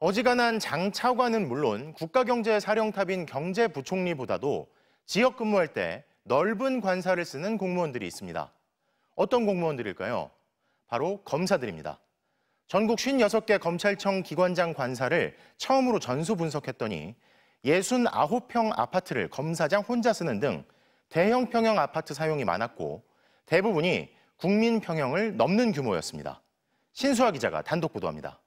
어지간한 장 차관은 물론 국가경제사령탑인 경제부총리보다도 지역 근무할 때 넓은 관사를 쓰는 공무원들이 있습니다. 어떤 공무원들일까요? 바로 검사들입니다. 전국 56개 검찰청 기관장 관사를 처음으로 전수 분석했더니 69평 아파트를 검사장 혼자 쓰는 등 대형 평형 아파트 사용이 많았고 대부분이 국민 평형을 넘는 규모였습니다. 신수아 기자가 단독 보도합니다.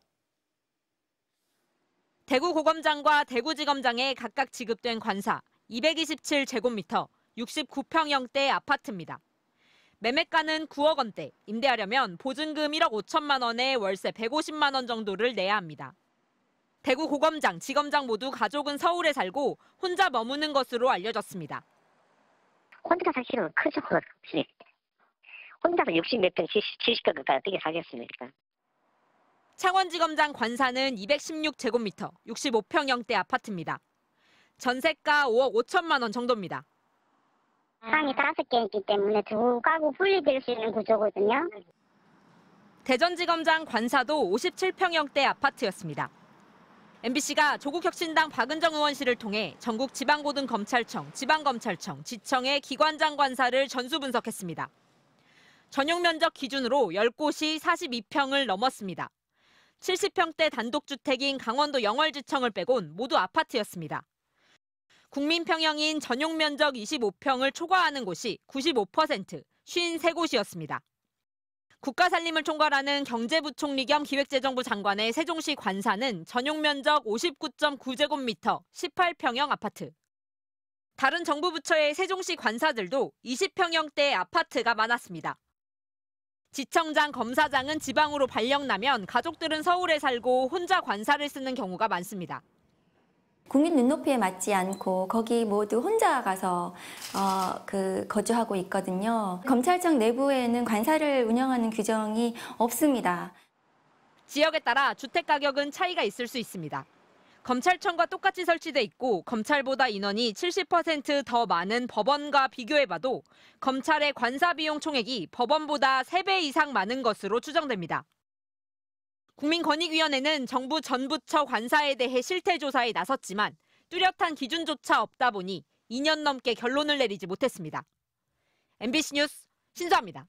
대구고검장과 대구지검장에 각각 지급된 관사 227제곱미터 69평형대 아파트입니다. 매매가는 9억 원대, 임대하려면 보증금 1억 5천만 원에 월세 150만 원 정도를 내야 합니다. 대구 고검장, 지검장 모두 가족은 서울에 살고 혼자 머무는 것으로 알려졌습니다. 혼자 사시는 크죠. 혼자서 60몇 평, 70, 평 가까이 어떻게 사겠습니까? 창원지검장 관사는 216제곱미터, 65평형대 아파트입니다. 전세가 5억 5천만 원 정도입니다. 방이 다섯 개 있기 때문에 두 가구 분리될 수 있는 구조거든요. 대전지검장 관사도 57평형대 아파트였습니다. MBC가 조국혁신당 박은정 의원실을 통해 전국 지방고등검찰청, 지방검찰청, 지청의 기관장 관사를 전수 분석했습니다. 전용 면적 기준으로 10곳이 42평을 넘었습니다. 70평대 단독주택인 강원도 영월지청을 빼곤 모두 아파트였습니다. 국민평형인 전용 면적 25평을 초과하는 곳이 95%, 53곳이었습니다. 국가살림을 총괄하는 경제부총리 겸 기획재정부 장관의 세종시 관사는 전용 면적 59.9제곱미터 18평형 아파트. 다른 정부 부처의 세종시 관사들도 20평형대 아파트가 많았습니다. 지청장, 검사장은 지방으로 발령나면 가족들은 서울에 살고 혼자 관사를 쓰는 경우가 많습니다. 국민 눈높이에 맞지 않고 거기 모두 혼자 가서 어, 그 거주하고 있거든요. 검찰청 내부에는 관사를 운영하는 규정이 없습니다. 지역에 따라 주택 가격은 차이가 있을 수 있습니다. 검찰청과 똑같이 설치돼 있고 검찰보다 인원이 70%더 많은 법원과 비교해봐도 검찰의 관사 비용 총액이 법원보다 3배 이상 많은 것으로 추정됩니다. 국민권익위원회는 정부 전 부처 관사에 대해 실태 조사에 나섰지만 뚜렷한 기준조차 없다 보니 2년 넘게 결론을 내리지 못했습니다. MBC 뉴스 신수아입니다.